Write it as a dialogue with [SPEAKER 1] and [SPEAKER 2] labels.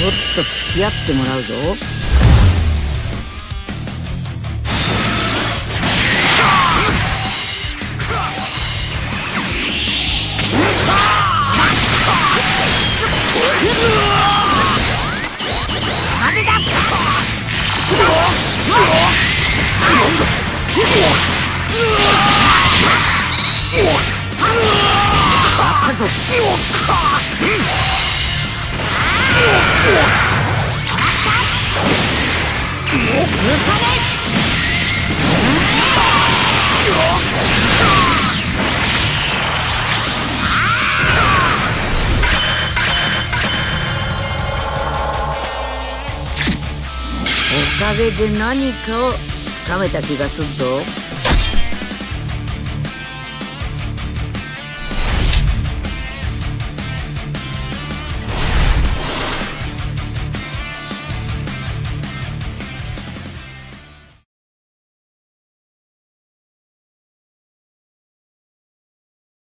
[SPEAKER 1] ちょっと付き合ってもらうぞ。バカぞおかげで何かをつかめた気がするぞ。